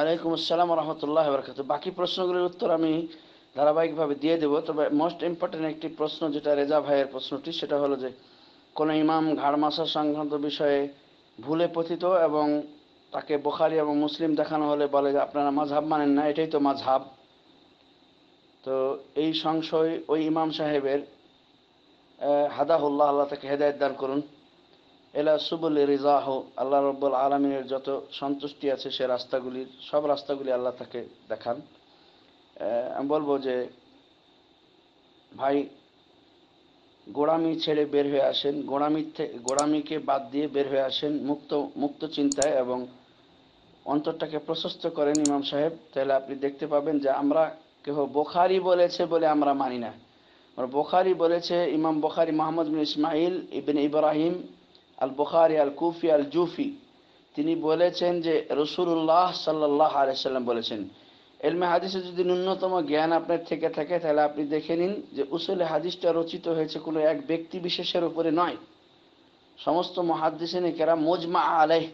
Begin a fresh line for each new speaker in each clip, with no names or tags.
ওয়ালাইকুম আসসালাম রহমতুল্লাহ বরকাত বাকি প্রশ্নগুলির উত্তর আমি ধারাবাহিকভাবে দিয়ে দেবো। তবে মোস্ট ইম্পর্টেন্ট একটি প্রশ্ন যেটা রেজা ভাইয়ের প্রশ্নটি, সেটা হলো যে, কোনো ইমাম ঘাড় মাসা সংক্রান্ত বিষয়ে ভুলে পতিত এবং তাকে বোখারি এবং মুসলিম দেখানো হলে বলে যে, আপনারা মাঝহাব মানেন না, এটাই তো মাঝহাব। তো এই সংশয় ওই ইমাম সাহেবের হাদাহুল্লাহ, আল্লাহ তাকে হেদায়ত দান করুন। এলা সুবুল রিজাহ, আল্লাহ রব্বুল আলমিনের যত সন্তুষ্টি আছে সে রাস্তাগুলির, সব রাস্তাগুলি আল্লাহ তাকে দেখান। আমি বলব যে, ভাই, গোড়ামি ছেড়ে বের হয়ে আসেন, গোড়ামি গোড়ামিকে বাদ দিয়ে বের হয়ে আসেন, মুক্ত মুক্ত চিন্তায় এবং অন্তরটাকে প্রশস্ত করেন ইমাম সাহেব। তাহলে আপনি দেখতে পাবেন যে আমরা কেহ বোখারি বলেছে বলে আমরা মানি না। বোখারি বলেছে, ইমাম বোখারি, মোহাম্মদ বিন ইসমাইল, ইবিন ইব্রাহিম আল বুখারি আল কুফি আল জুফি তিনি বলেছেন যে রসুল্লাহ সাল্লাহ আলাইসাল্লাম বলেছেন, এলমে হাদিসে যদি ন্যূনতম জ্ঞান আপনার থেকে থাকে, তাহলে আপনি দেখে নিন যে উসুলে হাদিসটা রচিত হয়েছে কোনো এক ব্যক্তি বিশেষের উপরে নয়। সমস্ত মহাদিসিন কেরা মুজমা আলেহ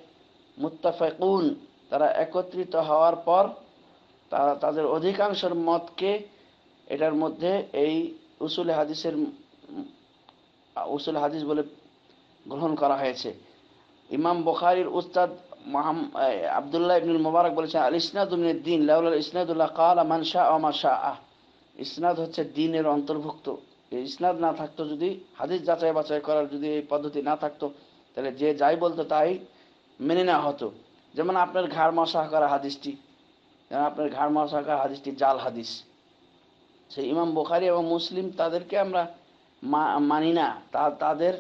মুত্তাফাকুন তারা একত্রিত হওয়ার পর তারা তাদের অধিকাংশের মতকে এটার মধ্যে এই উসুলে হাদিসের উসুল হাদিস বলে গ্রহণ করা হয়েছে। ইমাম বখারির উস্তাদ আবদুল্লাহ ইবনুল মুবারক বলেছেন আল ইসনাদ দিন লাউল ইসনাদুল্লাহ কাল আমান শাহ আমা শাহ ইসনাদ হচ্ছে দিনের অন্তর্ভুক্ত। এই ইসনাদ না থাকতো যদি, হাদিস যাচাই বাছাই করার যদি এই পদ্ধতি না থাকতো, তাহলে যে যাই বলতো তাই মেনে নেওয়া হতো। যেমন আপনার ঘাড় মশা করা হাদিসটি, যেমন আপনার ঘাড় মশা করা হাদিসটি জাল হাদিস। সেই ইমাম বোখারি এবং মুসলিম তাদেরকে আমরা মানি না। তাদের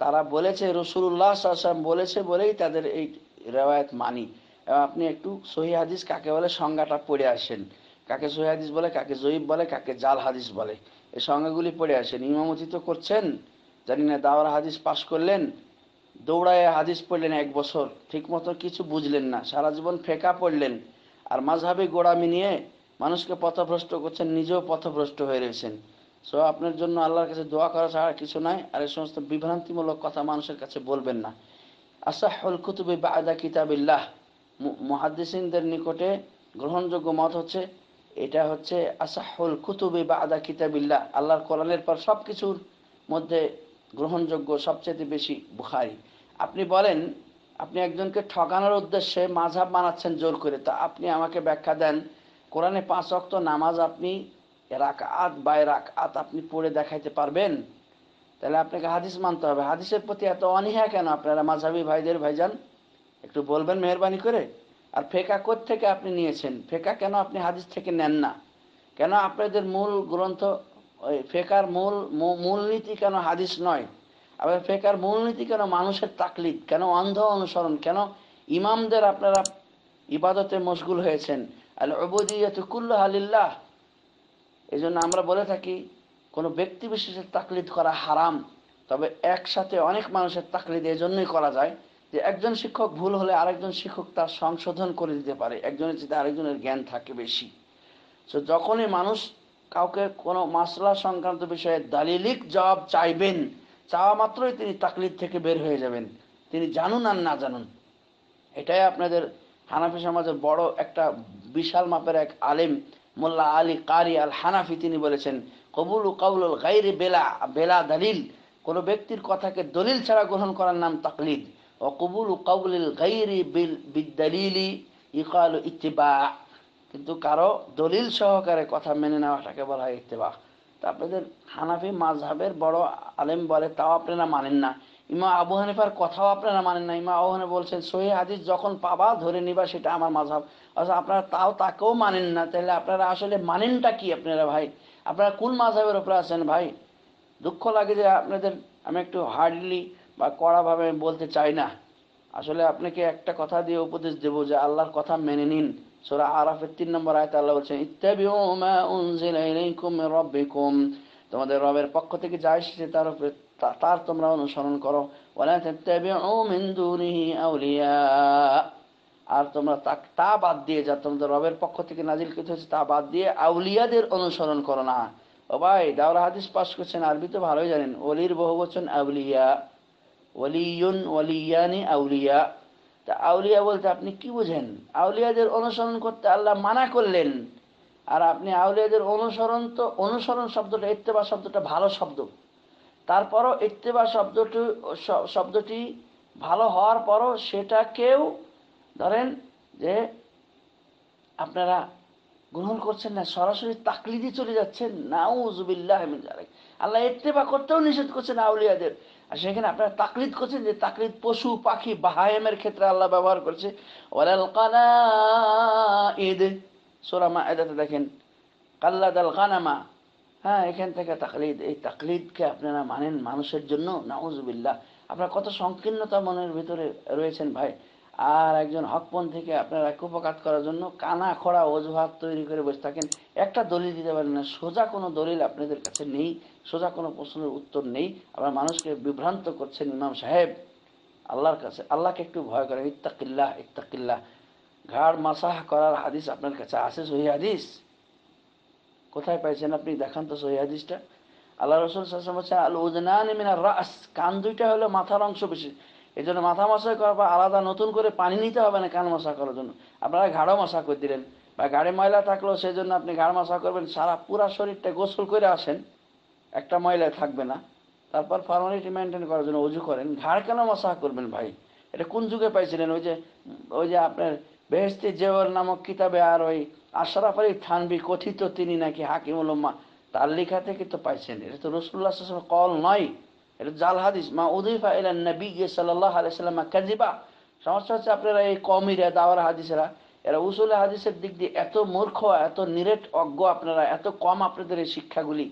তারা বলেছে রসুল্লাহ সাল্লাম বলেছে বলেই তাদের এই রেওয়ায়ত মানি। এবং আপনি একটু সহি হাদিস কাকে বলে? সংজ্ঞাটা পড়ে আসেন। কাকে সহি হাদিস বলে, কাকে জয়ীব বলে, কাকে জাল হাদিস বলে। এই সংজ্ঞাগুলি পড়ে আসেন। ইমামতি তো করছেন, জানি না দাওয়ার হাদিস পাশ করলেন, দৌড়ায় হাদিস পড়লেন এক বছর ঠিক মতো কিছু বুঝলেন না, সারা জীবন ফেকা পড়লেন। আর মাঝহাবি গোড়ামি নিয়ে মানুষকে পথভ্রষ্ট করছেন, নিজেও পথভ্রষ্ট হয়ে রয়েছেন। সো আপনার জন্য আল্লাহর কাছে দোয়া করা ছাড়া কিছু নাই, আর এই সমস্ত বিভ্রান্তিমূলক কথা মানুষের কাছে বলবেন না। আসাহুল কুতুবি বাদা কিতাবিল্লাহ। মহাদিসিনদের নিকটে গ্রহণযোগ্য মত হচ্ছে, এটা হচ্ছে আসাহুল কুতুবি বাদা কিতাবিল্লাহ। আল্লাহর কোরআনের পর সব কিছুর মধ্যে গ্রহণযোগ্য সবচেয়ে বেশি বুখারি। আপনি বলেন, আপনি একজনকে ঠকানোর উদ্দেশ্যে মাঝাব বানাচ্ছেন জোর করে, তা আপনি আমাকে ব্যাখ্যা দেন। কোরআনে পাঁচ অক্ত নামাজ আপনি রাকাত বাই রাকাত আপনি পড়ে দেখাইতে পারবেন। তাহলে আপনাকে হাদিস মানতে হবে। হাদিসের প্রতি এত অনীহা কেন? আপনারা মাঝাবি ভাইদের ভাইজান, একটু বলবেন মেহরবানি করে? আর ফেকা থেকে আপনি নিয়েছেন? ফেকা কেন আপনি হাদিস থেকে নেন না? কেন আপনাদের মূল গ্রন্থ, ওই ফেকার মূল মূলনীতি কেন হাদিস নয়? আবার ফেকার মূলনীতি কেন মানুষের তাকলিদ? কেন অন্ধ অনুসরণ? কেন ইমামদের আপনারা ইবাদতে মশগুল হয়েছেন? আল অবদিয়াত কুল্লাহ আলিল্লাহ এই জন্য আমরা বলে থাকি, কোনো ব্যক্তি বিশেষের তাকলিদ করা হারাম, তবে একসাথে অনেক মানুষের তাকলিদ এই জন্যই করা যায় যে একজন শিক্ষক ভুল হলে আরেকজন শিক্ষক তার সংশোধন করে দিতে পারে। একজনের চেয়ে আরেকজনের জ্ঞান থাকে বেশি। তো যখনই মানুষ কাউকে কোনো মাসলা সংক্রান্ত বিষয়ে দালিলিক জবাব চাইবেন, চাওয়া মাত্রই তিনি তাকলিদ থেকে বের হয়ে যাবেন। তিনি জানুন আর না জানুন। এটাই আপনাদের হানাফি সমাজের বড় একটা বিশাল মাপের এক আলেম মোল্লা আলী কারি আল হানাফি তিনি বলেছেন, কবুল কাবুল গাইরে বেলা বেলা দলিল। কোনো ব্যক্তির কথাকে দলিল ছাড়া গ্রহণ করার নাম তাকলিদ। ও কবুল কাবুল গাইরি বিল ইকাল ইত্তিবা। কিন্তু কারও দলিল সহকারে কথা মেনে নেওয়াটাকে বলা হয় ইত্তেবা। তা আপনাদের হানাফি মাঝহাবের বড় আলেম বলে, তাও আপনারা মানেন না। ইমা আবু হানিফার কথাও আপনারা মানেন না। ইমা আবু হানিফা বলছেন, সহি হাদিস যখন পাবা ধরে নিবা, সেটা আমার মাঝহাব আচ্ছা আপনারা তাও তাকেও মানেন না। তাহলে আপনারা আসলে মানেনটা কি আপনারা ভাই? আপনারা কোন মাঝহের ওপরে আছেন ভাই? দুঃখ লাগে যে আপনাদের, আমি একটু হার্ডলি বা কড়াভাবে বলতে চাই না। আসলে আপনাকে একটা কথা দিয়ে উপদেশ দেব যে আল্লাহর কথা মেনে নিন। সোরা আরাফের তিন নম্বর আয়তে আল্লাহ বলছেন, ইত্তাবিউ মা উনজিলা ইলাইকুম মির রাব্বিকুম। তোমাদের রবের পক্ষ থেকে যা এসেছে তার উপরে তার তোমরা অনুসরণ করো। আর তোমরা তা বাদ দিয়ে যা তোমাদের রবের পক্ষ থেকে নাজিল নাজিলকৃত হয়েছে, তা বাদ দিয়ে আউলিয়াদের অনুসরণ করো না। ও ভাই দাওরা হাদিস পাশ করছেন, আরবি তো ভালোই জানেন। অলির বহু বচন আউলিয়া। ওলিয়ুন ওলিয়ানি আউলিয়া। তা আউলিয়া বলতে আপনি কি বুঝেন? আউলিয়াদের অনুসরণ করতে আল্লাহ মানা করলেন। আর আপনি আউলিয়াদের অনুসরণ তো, অনুসরণ শব্দটা, ইত্তেবা শব্দটা ভালো শব্দ। তারপরও ইত্তেবা শব্দটি শব্দটি ভালো হওয়ার পরও সেটাকেও ধরেন যে আপনারা গ্রহণ করছেন না, সরাসরি তাকলিদি চলে যাচ্ছেন নাউজুবিল্লাহ আল্লাহ ইত্তেবা করতেও নিষেধ করছেন আউলিয়াদের। আর সেখানে আপনারা তাকলিদ করছেন যে তাকলিদ পশু, পাখি, বাহায়েমের ক্ষেত্রে আল্লাহ ব্যবহার করছে। ওয়ালাল কালাইদ সূরা মায়েদাতে দেখেন, কাল্লাদাল গানামা হ্যাঁ এখান থেকে তাকলিদ, এই তাকলিদকে আপনারা মানেন মানুষের জন্য? নাউজুবিল্লাহ। আপনার কত সংকীর্ণতা মনের ভিতরে রয়েছেন ভাই। আর একজন হকপন থেকে আপনারা কুপকাত করার জন্য কানা খোড়া অজুহাত তৈরি করে বসে থাকেন। একটা দলিল দিতে পারেন না, সোজা কোনো দলিল আপনাদের কাছে নেই, সোজা কোনো প্রশ্নের উত্তর নেই। আপনার মানুষকে বিভ্রান্ত করছেন ইমাম সাহেব। আল্লাহর কাছে, আল্লাহকে একটু ভয় করেন। ইত্তাকিল্লাহ ইত্তাকিল্লাহ। ঘাড় মাসাহ করার হাদিস আপনার কাছে আছে, সহি হাদিস? কোথায় পাইছেন আপনি? দেখান তো সহি আল্লাহ রসুল আল উজনান মিনার রাস। কান দুইটা হলো মাথার অংশ বেশি। এই জন্য মাথা মশা করার পর আলাদা নতুন করে পানি নিতে হবে না কান মশা করার জন্য। আপনারা ঘাড়ও মশা করে দিলেন। বা গাড়ি ময়লা থাকলেও সেই জন্য আপনি ঘাড় মশা করবেন। সারা পুরা শরীরটা গোসল করে আসেন। একটা ময়লায় থাকবে না। তারপর ফর্মালিটি মেনটেন করার জন্য উজু করেন। ঘাড় কেন মশা করবেন ভাই? এটা কোন যুগে পাইছিলেন? ওই যে ওই যে আপনার বেহেস্তি জেওয়ার নামক কিতাবে আর ওই আশরাফ আলী থানবি কথিত তিনি নাকি হাকিমুল উম্মা তার লেখা থেকে তো পাইছেন। এটা তো রসুল্লাহ কল নয়। এটা জাল হাদিস। মা উদিফা ইলা নবী সাল্লাহ আলাইসাল্লাম কাজিবা সমস্যা হচ্ছে আপনারা এই কমিরা দাওয়ার হাদিসেরা, এরা উসুল হাদিসের দিক দিয়ে এত মূর্খ, এত নিরেট অজ্ঞ আপনারা, এত কম আপনাদের এই শিক্ষাগুলি,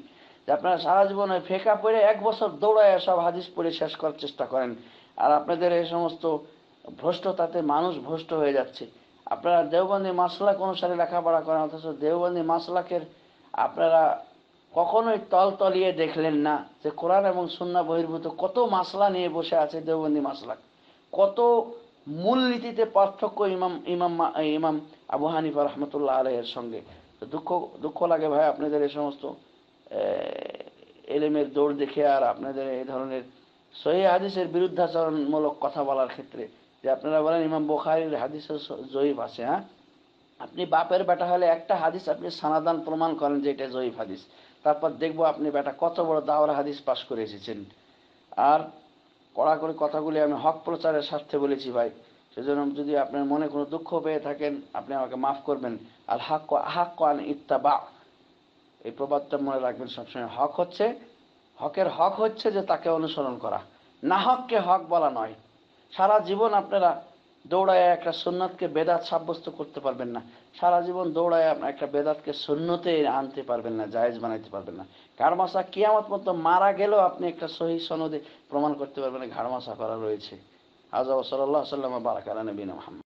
যে আপনারা সারা জীবন ফেকা পড়ে এক বছর দৌড়ায় সব হাদিস পড়ে শেষ করার চেষ্টা করেন। আর আপনাদের এই সমস্ত ভ্রষ্টতাতে মানুষ ভ্রষ্ট হয়ে যাচ্ছে। আপনারা দেওবন্দি মাসলাক অনুসারে লেখাপড়া করেন, অথচ দেওবন্দি মাসলাকের আপনারা কখনোই তল তলিয়ে দেখলেন না যে কোরআন এবং সুন্না বহির্ভূত কত মাসলা নিয়ে বসে আছে দেওবন্দি মাসলাক। কত মূলনীতিতে পার্থক্য ইমাম ইমাম ইমাম আবু হানিফা রহমতুল্লাহ আলহের সঙ্গে। দুঃখ দুঃখ লাগে ভাই আপনাদের এই সমস্ত এলেমের দৌড় দেখে আর আপনাদের এই ধরনের সহি হাদিসের বিরুদ্ধাচরণমূলক কথা বলার ক্ষেত্রে। যে আপনারা বলেন ইমাম বোখারির হাদিসের জয়ীফ আছে হ্যাঁ? আপনি বাপের বেটা হলে একটা হাদিস আপনি সানাদান প্রমাণ করেন যে এটা জয়ীফ হাদিস। তারপর দেখব আপনি বেটা কত বড় দাওয়ার হাদিস পাশ করে এসেছেন। আর কড়া করে কথাগুলি আমি হক প্রচারের স্বার্থে বলেছি ভাই। সেজন্য যদি আপনার মনে কোনো দুঃখ পেয়ে থাকেন, আপনি আমাকে মাফ করবেন। আল হাক হাক আন ইত্তাবা। এই প্রবাদটা মনে রাখবেন সবসময়। হক হচ্ছে, হকের হক হচ্ছে যে তাকে অনুসরণ করা। না হককে হক বলা নয়। সারা জীবন আপনারা দৌড়ায় একটা সুন্নতকে বেদাত সাব্যস্ত করতে পারবেন না। সারা জীবন দৌড়ায় আপনার একটা বেদাতকে সুন্নতে আনতে পারবেন না, জায়েজ বানাইতে পারবেন না। ঘাড়মাসা কিয়ামত মতো মারা গেলেও আপনি একটা সহি সনদে প্রমাণ করতে পারবেন না ঘাড়মাসা করা রয়েছে। আজ সাল্লাহ সাল্লাম বারাকালা নবীন মোহাম্মদ।